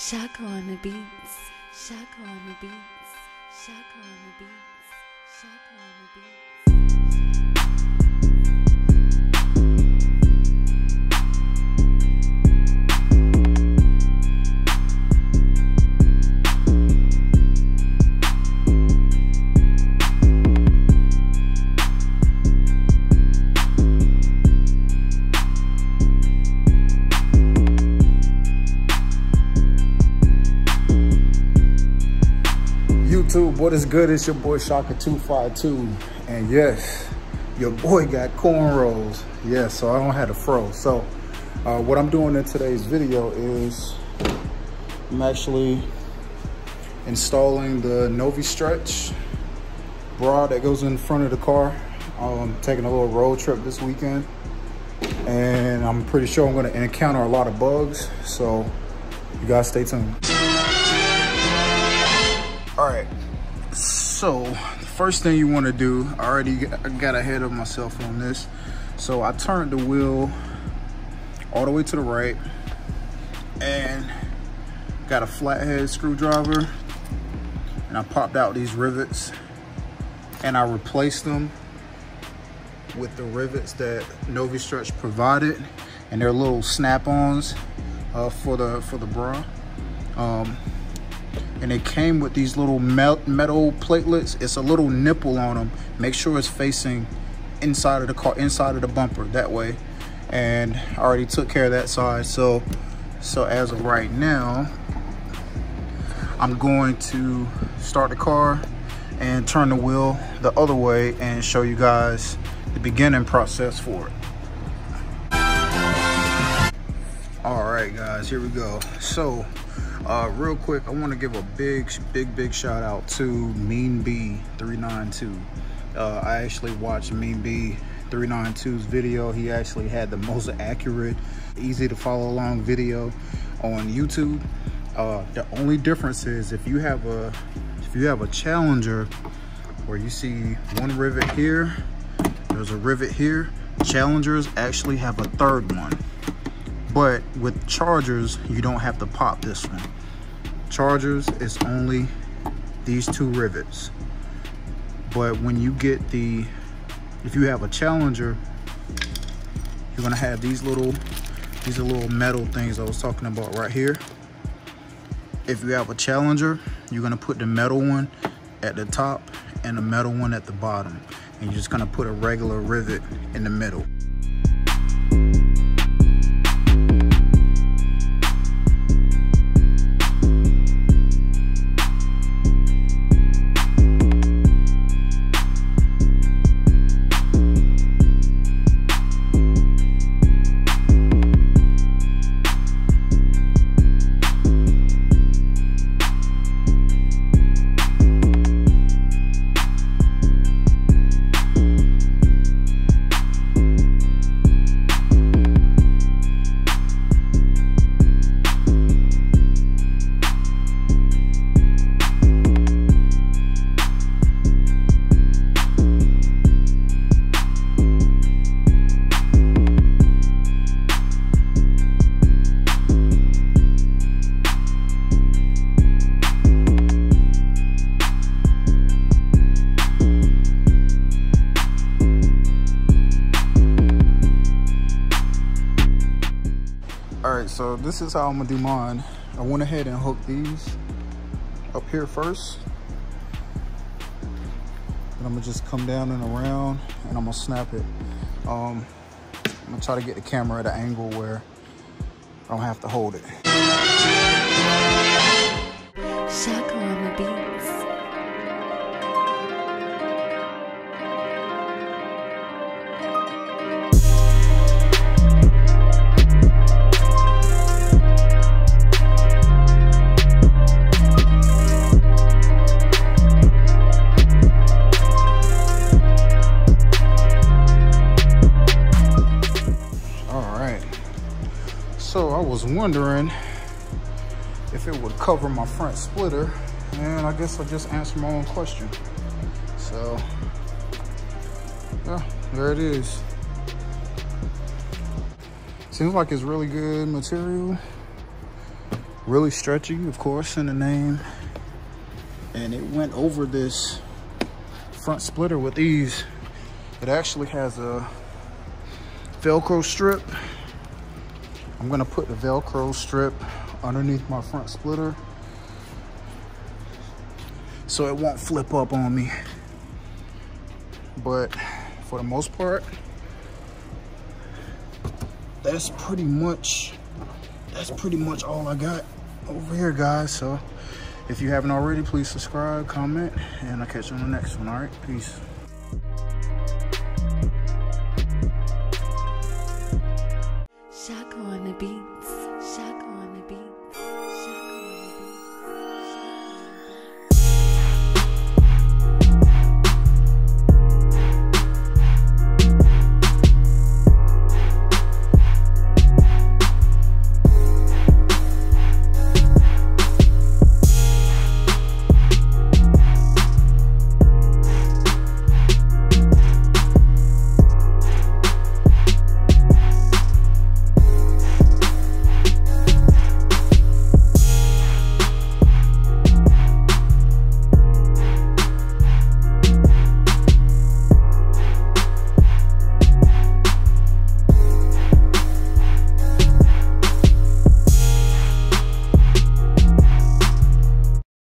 Shocka on the beats. Shocka on the beats. Shocka on the beats. Shocka on the beats. YouTube, what is good? It's your boy Shocka252. And yes, your boy got cornrows. Yes, so I don't have a fro. So uh, what I'm doing in today's video is I'm actually installing the Novistretch bra that goes in front of the car. I'm taking a little road trip this weekend. And I'm pretty sure I'm gonna encounter a lot of bugs. So you guys stay tuned. All right, so the first thing you wanna do, I already got ahead of myself on this. So I turned the wheel all the way to the right and got a flathead screwdriver and I popped out these rivets and I replaced them with the rivets that Novistretch provided and they're little snap-ons uh, for the for the bra. Um, and it came with these little metal platelets. It's a little nipple on them. Make sure it's facing inside of the car, inside of the bumper that way. And I already took care of that side. So, so as of right now, I'm going to start the car and turn the wheel the other way and show you guys the beginning process for it. All right, guys, here we go. So, uh, real quick, I want to give a big, big, big shout out to Mean B 392. Uh, I actually watched Mean B 392's video. He actually had the most accurate, easy to follow along video on YouTube. Uh, the only difference is if you have a if you have a Challenger where you see one rivet here, there's a rivet here. Challengers actually have a third one. But with Chargers, you don't have to pop this one. Chargers is only these two rivets. But when you get the, if you have a Challenger, you're gonna have these little, these are little metal things I was talking about right here. If you have a Challenger, you're gonna put the metal one at the top and the metal one at the bottom. And you're just gonna put a regular rivet in the middle. So this is how i'm gonna do mine. I went ahead and hooked these up here first. And i'm gonna just come down and around and i'm gonna snap it. Um i'm gonna try to get the camera at an angle where i don't have to hold it so i was wondering if it would cover my front splitter and i guess i just answered my own question so yeah there it is seems like it's really good material Really stretchy, of course, in the name. And it went over this front splitter with ease. It actually has a Velcro strip. I'm gonna put the Velcro strip underneath my front splitter so it won't flip up on me. But for the most part, that's pretty much that's pretty much all I got over here, guys. So if you haven't already, please subscribe, comment, and I'll catch you on the next one. All right, peace. 下个